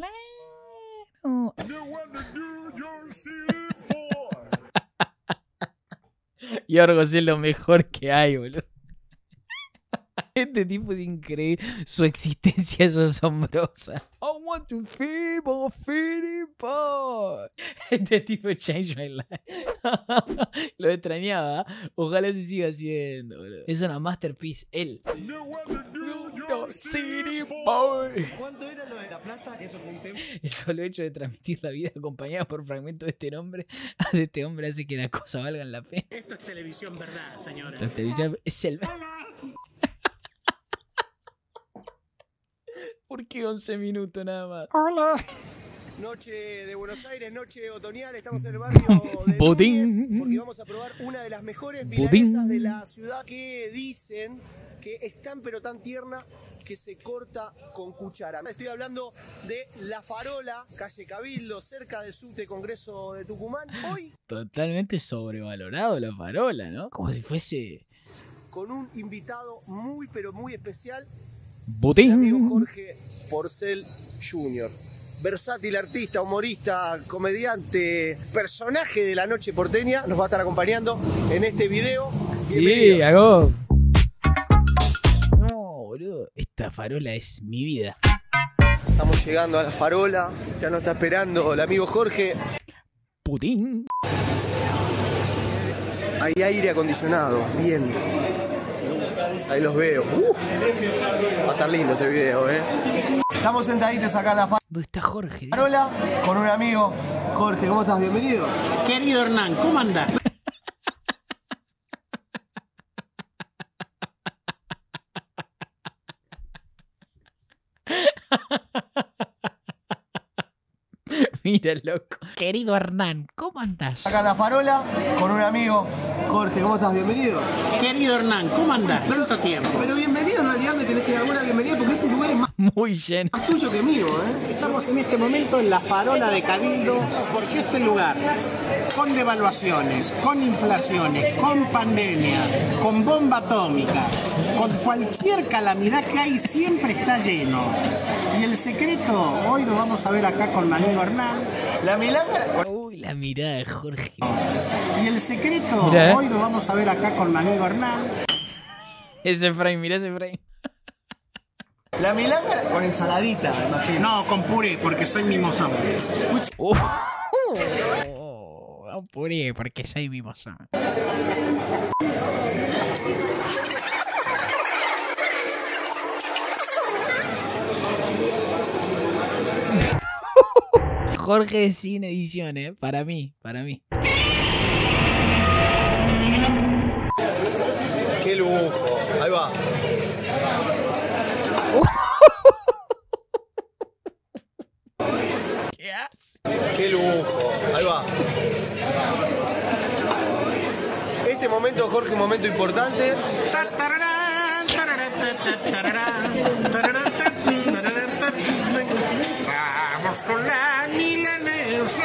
Yorgos es lo mejor que hay, boludo. Este tipo es increíble. Su existencia es asombrosa. I want to feeding boy. Este tipo changed my life. Lo extrañaba. Ojalá se siga haciendo, boludo. Es una masterpiece. Él. City Boy. ¿Cuánto era lo de la plaza? Eso fue un tema. El solo hecho de transmitir la vida acompañada por fragmentos de este nombre, de este hombre, hace que las cosas valgan la pena. Esto es televisión verdad, señora. La televisión es el. ¿Por qué 11 minutos nada más? Hola. Noche de Buenos Aires, noche otoñal, estamos en el barrio de Budín. Núñez, porque vamos a probar una de las mejores milanesas de la ciudad que dicen que es tan pero tan tierna que se corta con cuchara. Estoy hablando de La Farola, calle Cabildo, cerca del subte Congreso de Tucumán. Hoy Totalmente sobrevalorado la farola, ¿no? Como si fuese. con un invitado muy pero muy especial, el amigo. Jorge Porcel Jr. Versátil artista, humorista, comediante, personaje de la noche porteña, nos va a estar acompañando en este video. Sí, hago. Esta farola es mi vida. Estamos llegando a la farola, ya nos está esperando el amigo Jorge. Putin. Hay aire acondicionado, bien. Ahí los veo. Uf. Va a estar lindo este video, eh. Estamos sentaditos acá en la ¿Dónde está Jorge? farola con un amigo. Jorge, ¿cómo estás? Bienvenido. Querido Hernán, ¿cómo andás? Mira, loco. Querido Hernán, ¿cómo andás? Acá en la farola con un amigo. Jorge, ¿cómo estás? Bienvenido. Querido Hernán, ¿cómo andás? Tanto tiempo. Pero bienvenido, en realidad me tenés que dar una bienvenida porque este lugar es más Muy lleno. tuyo que mío, ¿eh? Estamos en este momento en la farola de Cabildo porque este lugar, con devaluaciones, con inflaciones, con pandemia, con bomba atómica, con cualquier calamidad que hay, siempre está lleno. Y el secreto, hoy lo vamos a ver acá con Manilo Hernán. La milanga. Uy, la mirada de Jorge. Y el secreto, eh. hoy lo vamos a ver acá con Manilo Hernán. Ese frame, mira ese frame. La milanga con ensaladita, imagino. No, con puré, porque soy mimosón. Uh, oh, puré, porque soy mimosa. Jorge sin edición, ¿eh? Para mí, para mí. Qué lujo. Ahí va. ¿Qué lujo. Ahí va. Este momento, Jorge, un momento importante. Vamos con la milanesa.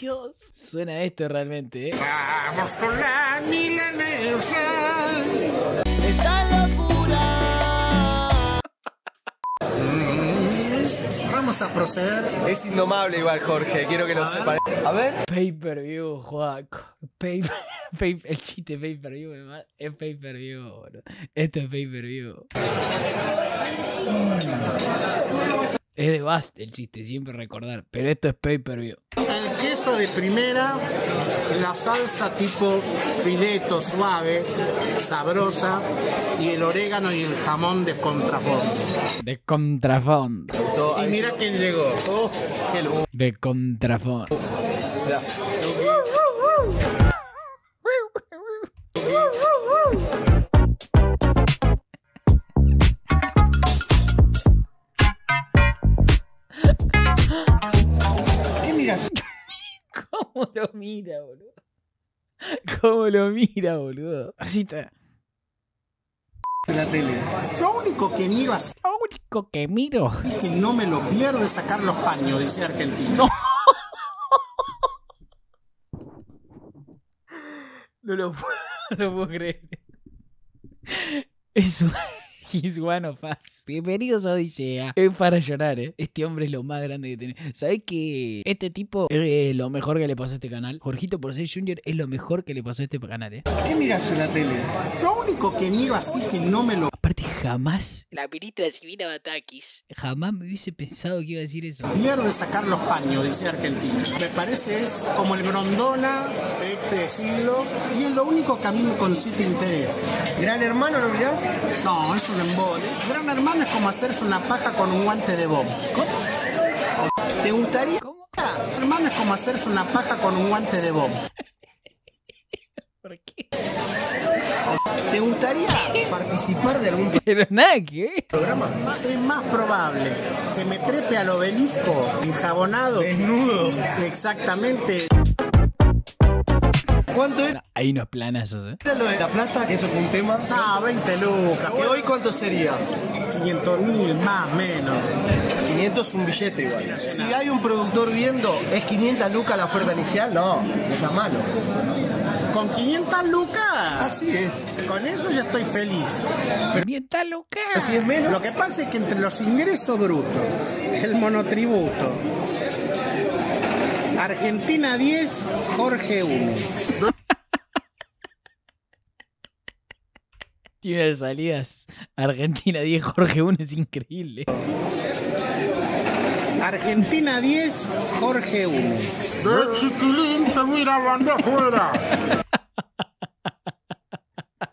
Dios. Suena esto realmente, ¿eh? Vamos con la milanesa. Vamos a proceder. Es indomable igual, Jorge. Quiero que lo sepan. A ver. Pay per view, Joaco. Pay, pay- el chiste pay per view es pay per view, boludo. Esto es pay per view. Es de Bast el chiste, siempre recordar. Pero esto es pay per view. El queso de primera, la salsa tipo fileto suave, sabrosa, y el orégano y el jamón de contrafondo. De contrafondo. Y mira quién llegó. Oh. De contrafondo. Mirá. ¿Qué miras? ¿Cómo lo mira, boludo? ¿Cómo lo mira, boludo? Así está. La tele? Lo único que miro así Lo único que miro. que no me lo pierdo es sacar los paños, dice Argentina. No lo puedo, no lo puedo creer. Es. He's one of us. Bienvenidos a Odisea. Es para llorar, ¿eh? Este hombre es lo más grande que tiene. ¿Sabés que este tipo es lo mejor que le pasó a este canal? Jorgito por ser Junior es lo mejor que le pasó a este canal, ¿eh? ¿Qué miras en la tele? Lo único que miro así que no me lo Aparte, jamás. La ministra Silvina Batakis. Jamás me hubiese pensado que iba a decir eso. pierdo es sacar los paños, dice Argentina. Me parece es como el Grondona de este siglo y es lo único que a mí me concita interés. Gran hermano, ¿no mirás? No, es un embole. Gran hermano es como hacerse una paja con un guante de box. ¿Te gustaría? ¿Cómo? Gran hermano es como hacerse una paja con un guante de box. ¿Por qué? ¿Te gustaría participar de algún Pero nada que programa? Es más probable que me trepe al obelisco enjabonado. Desnudo. Exactamente. ¿Cuánto era No, hay unos planazos, ¿eh? lo de la plata? Que eso fue un tema. Ah, 20 lucas. ¿Que hoy cuánto sería? 500 mil, más, menos. 500 es un billete igual. Si hay un productor viendo, ¿es 500 lucas la oferta inicial? No, está malo. Con 500 lucas. Así es. Con eso ya estoy feliz. Pero ni está loca. Si es menos, Lo que pasa es que entre los ingresos brutos, el monotributo, Argentina 10, Jorge 1. Tiene salidas. Argentina 10, Jorge 1 es increíble. Argentina 10, Jorge 1. De chiquilín te miraban de afuera.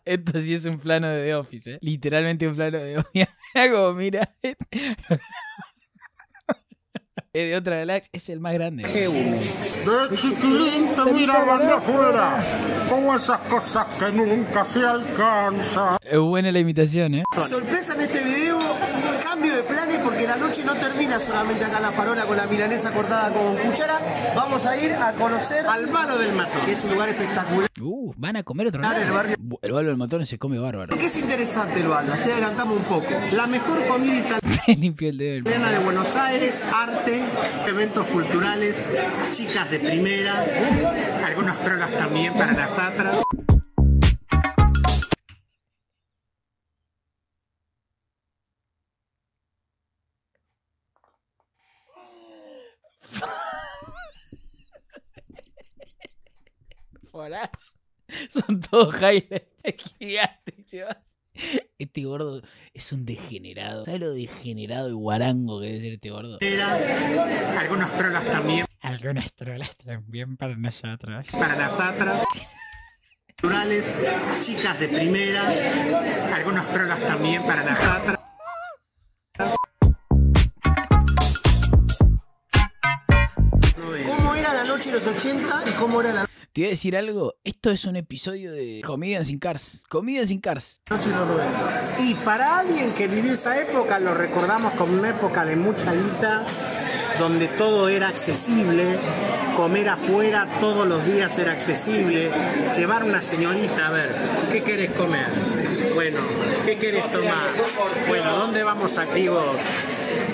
Esto sí es un plano de The Office, ¿eh? Literalmente un plano de The Office. Hago, mira. Es de otra galaxia. Es el más grande. 1. De chiquilín te miraban de afuera. Con esas cosas que nunca se alcanzan. Es buena la imitación, ¿eh? sorpresa en este video, cambio de planes porque la noche no termina solamente acá en la farola con la milanesa cortada con cuchara. Vamos a ir a conocer Al vano del matón. que es un lugar espectacular. Uh, van a comer otro en el lado. barrio. El balo del motor se come bárbaro. ¿Por qué es interesante el bar? Así adelantamos un poco. La mejor comida italiana de Buenos Aires, arte, eventos culturales, chicas de primera, algunos trolas también para las atras. Son todos highlights gigantes. Este gordo es un degenerado. ¿Sabes lo degenerado y guarango que debe ser este gordo? algunos trolas también Algunas trolas también para nosotros. para las atras. Culturales, chicas de primera, algunos trolas también para las atras. ¿Cómo era la noche de los 80 y cómo era la Te voy a decir algo. Esto es un episodio de Comida sin Cars. Comida sin Cars. noche de los 90? Y para alguien que vivió esa época, lo recordamos como una época de mucha guita, donde todo era accesible, comer afuera todos los días era accesible, llevar una señorita a ver, ¿qué querés comer? Bueno, ¿qué querés tomar? Bueno, ¿dónde vamos aquí vos?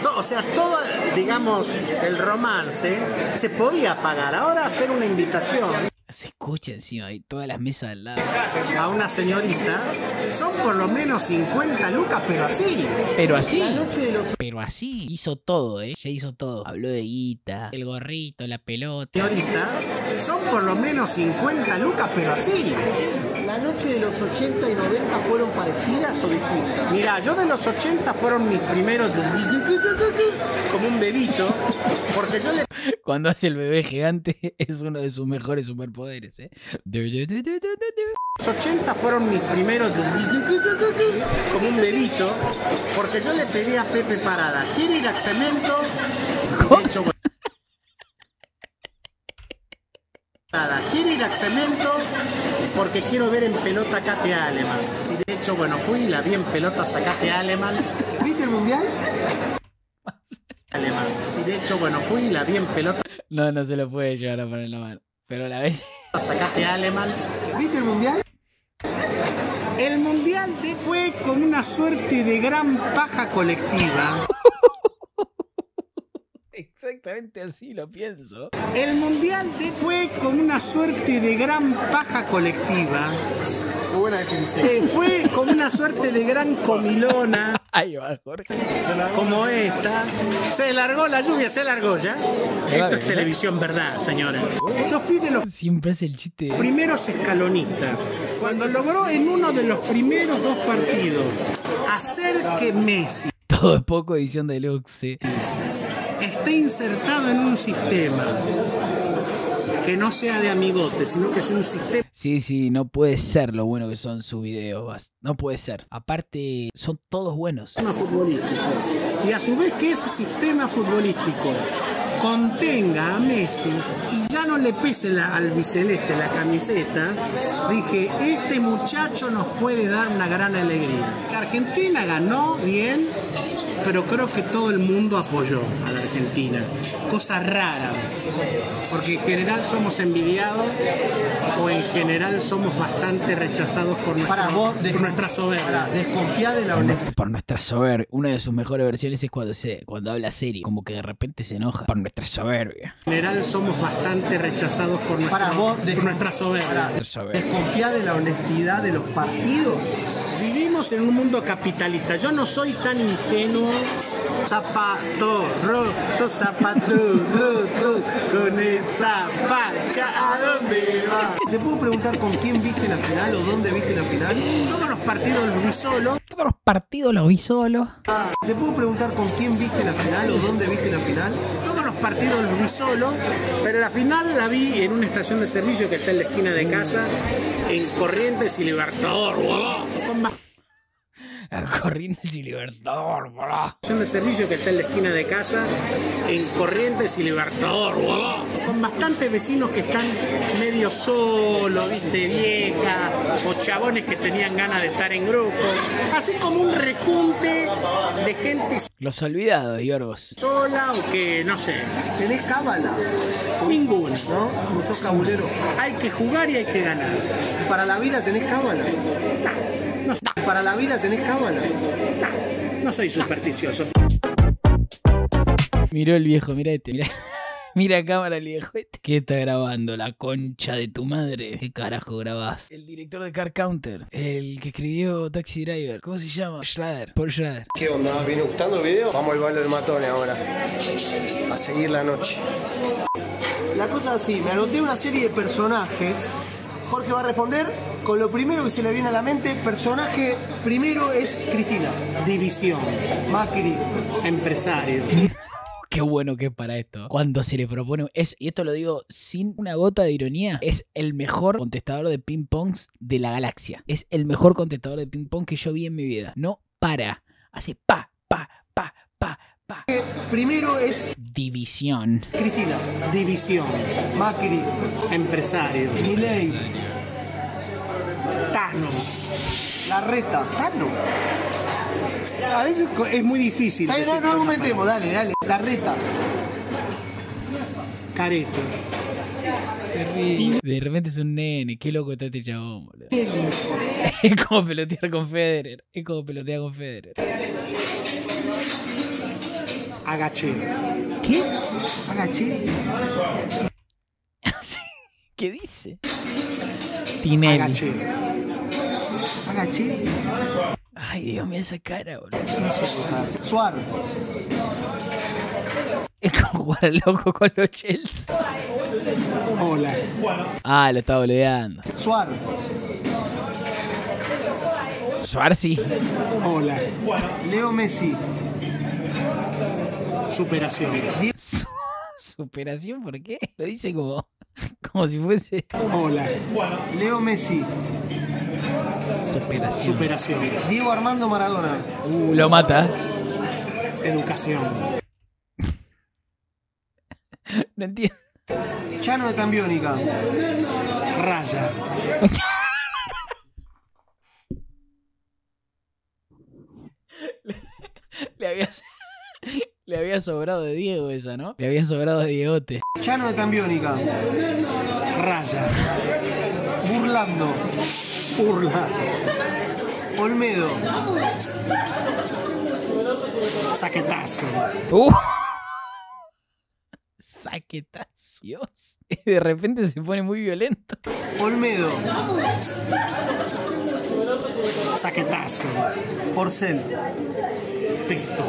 To- O sea, todo, digamos, el romance se podía pagar. Ahora hacer una invitación Se escucha encima hay todas las mesas al lado. a una señorita son por lo menos 50 lucas, pero así. Pero así. Pero así. Hizo todo, ¿eh? Ya hizo todo. Habló de guita, el gorrito, la pelota. señorita son por lo menos 50 lucas, pero así. ¿La noche de los 80 y 90 fueron parecidas o distintas? Mira, yo de los 80 fueron mis primeros como un bebito, porque yo le Cuando hace el bebé gigante es uno de sus mejores superpoderes, ¿eh? los 80 fueron mis primeros como un bebito, porque yo le pedí a Pepe Parada, quiere ir a cemento, de hecho, bueno, Parada, quiere ir a cemento porque quiero ver en pelota a Kate Aleman. Y de hecho, bueno, fui y la vi en pelotas a Kate Aleman. ¿Viste el mundial? Alemán. Y de hecho, bueno, fui y la vi en pelotas No, no se lo puede llegar a poner la mano. Pero a la vez. sacaste Alemán. ¿Viste el mundial? El mundial de- fue con una suerte de gran paja colectiva. Exactamente así lo pienso. El mundial de- fue con una suerte de gran paja colectiva. Buena definición. Eh, fue como una suerte de gran comilona, Ahí va, Jorge. como esta. Se largó la lluvia, se largó ya. Esto es televisión, verdad, señora. Yo fui de los Siempre hace el chiste. de- primeros escalonistas. Cuando logró en uno de los primeros dos partidos hacer que Messi Todo es poco edición deluxe. sí. esté insertado en un sistema que no sea de amigote, sino que sea un sistema Sí, sí, no puede ser lo bueno que son sus videos. No puede ser. Aparte, son todos buenos. futbolístico. Y a su vez que ese sistema futbolístico contenga a Messi y ya no le pese la- al biceleste la camiseta, dije, este muchacho nos puede dar una gran alegría. Que Argentina ganó bien, pero creo que todo el mundo apoyó a la Argentina. Cosa rara, porque en general somos envidiados o en general somos bastante rechazados por nuestra, Para vos, por nuestra soberbia. desconfía de la honestidad. Por nuestra soberbia. Una de sus mejores versiones es cuando, se, cuando habla serio. Como que de repente se enoja. Por nuestra soberbia. En general somos bastante rechazados por nuestra, Para vos, de- por nuestra soberbia. Nuestra soberbia. Desconfía de la honestidad de los partidos. Vivimos en un mundo capitalista. Yo no soy tan ingenuo. Zapato roto, zapato roto, con esa facha, ¿a dónde va? ¿Te puedo preguntar con quién viste la final o dónde viste la final? Todos los partidos los vi solo. Todos los partidos los vi solo. ¿Te puedo preguntar con quién viste la final o dónde viste la final? Todos los partidos los vi solo, pero la final la vi en una estación de servicio que está en la esquina de casa, en Corrientes y Libertador, boludo. A Corrientes y Libertador, boludo. de servicio que está en la esquina de casa, en Corrientes y Libertador, boludo. Con bastantes vecinos que están medio solos, viste, vieja, o chabones que tenían ganas de estar en grupo. Así como un rejunte de gente Los olvidados, Yorgos. sola o que, no sé, Tenés cábala, ninguno. ¿no? Como sos cabulero. Hay que jugar y hay que ganar. Para la vida tenés cábala. No, Para la vida tenés cábala. no soy supersticioso. Miró el viejo, mira este, mira. Mira a cámara el viejo este. ¿Qué está grabando? La concha de tu madre. ¿Qué carajo grabás? El director de Car Counter. El que escribió Taxi Driver. ¿Cómo se llama? Schrader. Paul Schrader. ¿Qué onda? ¿Viene gustando el video? Vamos al baile del matón ahora. A seguir la noche. La cosa es así, me anoté una serie de personajes. Jorge va a responder con lo primero que se le viene a la mente. Personaje primero es Cristina. División, Macri. empresario. Qué bueno que es para esto. Cuando se le propone. Es, y esto lo digo sin una gota de ironía. Es el mejor contestador de ping-pongs de la galaxia. Es el mejor contestador de ping-pong que yo vi en mi vida. No para. Hace pa, pa, pa, pa, pa. Primero es División. Cristina. División, Macri. empresario. Milei. Tano. Larreta. Tano. A veces es muy difícil. Dale, no, no argumentemos, dale, dale. Larreta. Careto. De repente es un nene. Qué loco está este chabón, boludo. Es como pelotear con Federer. Es como pelotear con Federer. Agaché. ¿Qué? Agaché. ¿Qué dice? Tinelli. Agaché. Ay, Dios mío, esa cara, boludo. Suar. Es como jugar al loco con los Chelsea. Hola. Ah, lo estaba boludeando. Suar. Schwarzi. Hola. Leo Messi. Superación. Su- superación, ¿por qué? Lo dice como, como si fuese Hola. Leo Messi. Superación. Superación. Diego Armando Maradona. Uh, lo mata. Educación. No entiendo. Chano de Cambiónica. Raya. Le había, le había sobrado de Diego esa, ¿no? Le había sobrado de Diegote. Chano de Cambiónica. Raya. Burlando. Urla. Olmedo. Saquetazo. Uh. Saquetazo. Dios. Y de repente se pone muy violento. Olmedo, Saquetazo. Porcel. Pesto.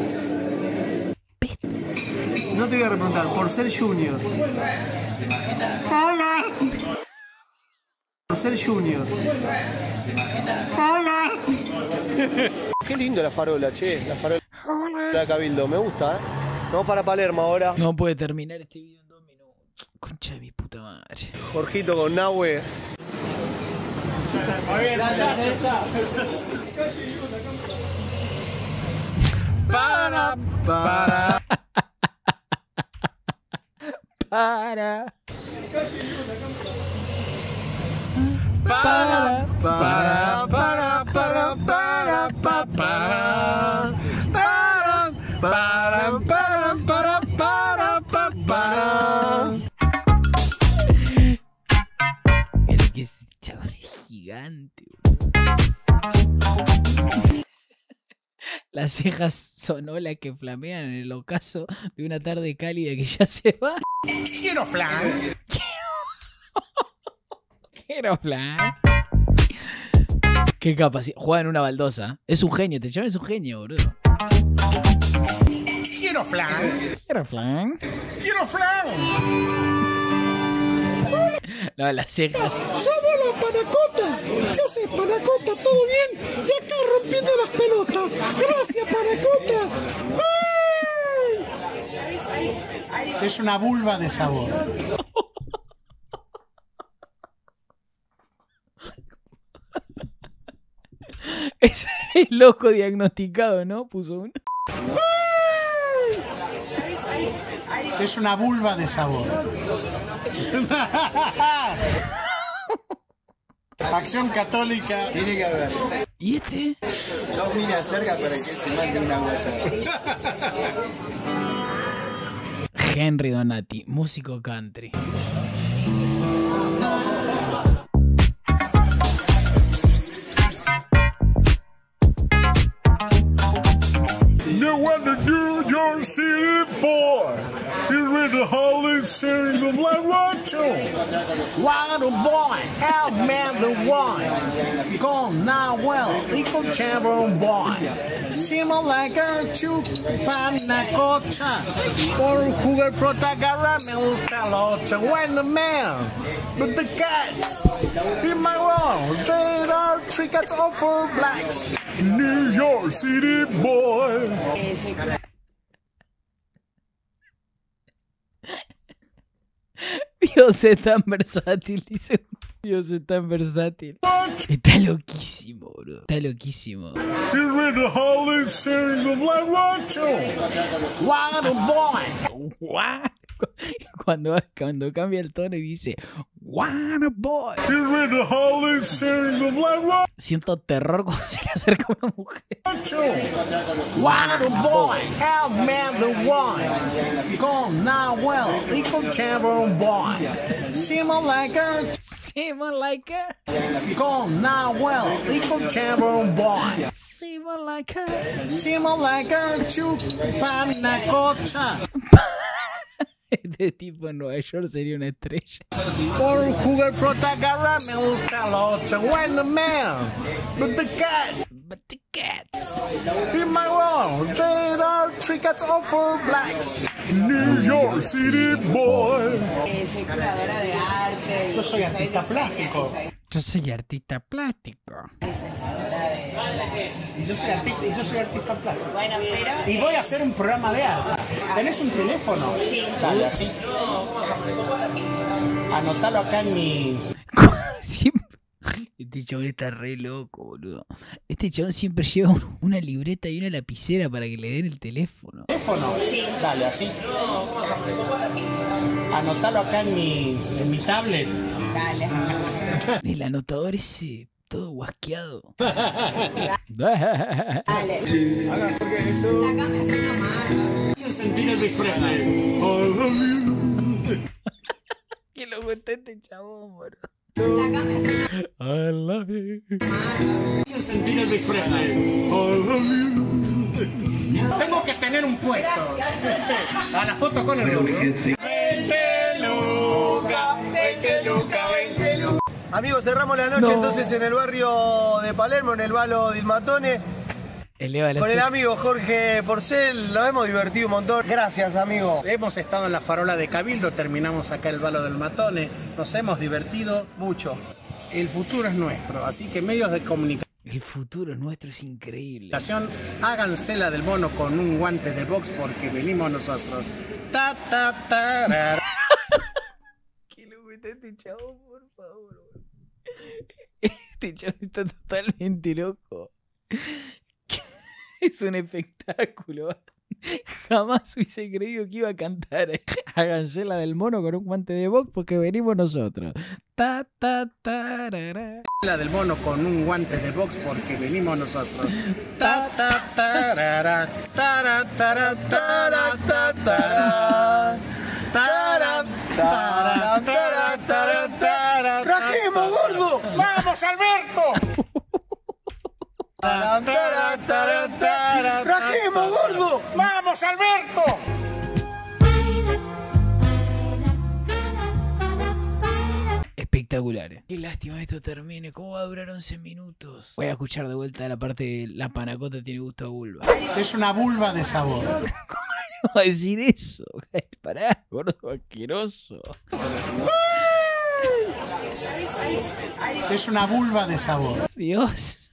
No te voy a preguntar, Porcel Junior. Hola, Junior. hola, Qué lindo la farola, che. La farola de Cabildo, me gusta, ¿eh? Vamos para Palermo ahora. No puede terminar este video en dos minutos. Concha de mi puta madre. Jorgito con Nahue. Para, para. Para. Para, para, para, para, para, pa, para. Para, para, para, para, para, pa, para. Que ese chaval es gigante. Las cejas son olas que flamean en el ocaso de una tarde cálida que ya se va. Quiero flan. Quiero plan. Qué capacidad. Juega en una baldosa. Es un genio, te llamas es un genio, boludo. Quiero flan. Quiero plan. Quiero flan. No, las cejas. somos los Panacota. ¿Qué haces, Panacota? ¿Todo bien? Y acá rompiendo las pelotas. Gracias, Panacota. ¡Ay! Es una vulva de sabor. Es el loco diagnosticado, ¿no? Puso uno. Es una vulva de sabor. Acción católica. Tiene que haber. ¿Y este? No mira cerca para que se mande una WhatsApp. Henry Donati, músico country. You want to do your city boy. You read the Holy Sing the Black Rancho. Water boy, elf man the one. Con Nahuel, equal chamber boy. Simo like a chup, panacota. Por jugar frota caramel calota. When the man with the cats. In my world, there are three cats all for blacks. New York City boy. Dios es tan versátil, dice. Dios es tan versátil. Está loquísimo, bro. Está loquísimo. What? Cuando, cuando cambia el tono y dice, Wanna Boy. Siento terror cuando se le acerca una mujer. Wanna Boy, man the one. Gone now well, equal chamber boy. Simmer like a. Simmer like a. Gone now well, equal chamber boy. Simmer like a. Simmer like a chupamina cocha. Este tipo en Nueva York sería una estrella. Por jugar frota caramel calota. When the man with the cats. But the cats. In my world, there are three cats all for blacks. New York City boy. soy curadora de arte. Yo soy artista plástico. Yo soy artista plástico. Y yo soy artista, y yo soy artista plástico. Bueno, pero Y voy a hacer un programa de arte. ¿Tenés un teléfono? Sí. Dale, así. Anotalo acá en mi. Este chabón está re loco, boludo. Este chabón siempre lleva un- una libreta y una lapicera para que le den el teléfono. teléfono? Dale, así. Anotalo acá en mi, en mi tablet. dale. El anotador ese, todo guasqueado. Dale. Sácame así nomás. Sentir el Presley. Qué loco está este. Sácame así I love you. Sentir el Presley. Tengo que tener un puesto. A la foto con el gordo. 20 lucas, 20 lucas, 20 lucas. Amigos, cerramos la noche No. entonces en el barrio de Palermo, en el Valo la Con el amigo Jorge Porcel, nos hemos divertido un montón. Gracias, amigo. Hemos estado en la farola de Cabildo, terminamos acá el balo del Matone, nos hemos divertido mucho. El futuro es nuestro, así que medios de comunicación, El futuro nuestro es increíble. háganse la del mono con un guante de box porque venimos nosotros. Ta, ta, tarara. Qué loco está este chabón, por favor. boludo. Este chabón está totalmente loco. Es un espectáculo. Jamás hubiese creído que iba a cantar. Háganse la del mono con un guante de box porque venimos nosotros. Ta, ta, tarara. La del mono con un guante de box porque venimos nosotros. Ta, ta, tarara. Tara, tara, tara, ta, tara. Tara, tara, tara, tara, tara. ¡Rajemos, gordo! ¡Vamos, Alberto! ¡Rajemos, gordo! ¡Vamos, Alberto! Espectaculares. Qué lástima esto termine. ¿Cómo va a durar 11 minutos? Voy a escuchar de vuelta la parte de la panacota tiene gusto a vulva. Es una vulva de sabor. ¿Cómo va a decir eso? Pará, gordo asqueroso. Es una vulva de sabor. Dios.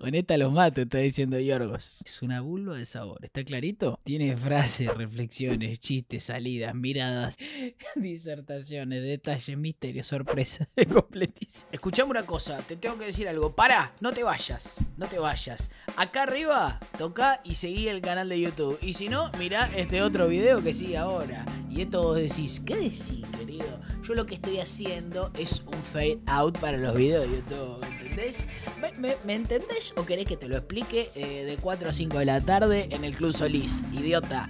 Con esta los mato, está diciendo Yorgos. Es una vulva de sabor, ¿está clarito? Tiene frases, reflexiones, chistes, salidas, miradas, disertaciones, detalles, misterios, sorpresas. Es completísimo. Escuchame una cosa, te tengo que decir algo. Pará, no te vayas, no te vayas. Acá arriba, toca y seguí el canal de YouTube. Y si no, mirá este otro video que sigue ahora. Y esto vos decís, ¿qué decís, querido? Yo lo que estoy haciendo es un fade out para los videos de YouTube, ¿entendés? ¿Me, me- me entendés o querés que te lo explique eh, de 4 a 5 de la tarde en el Club Solís? Idiota.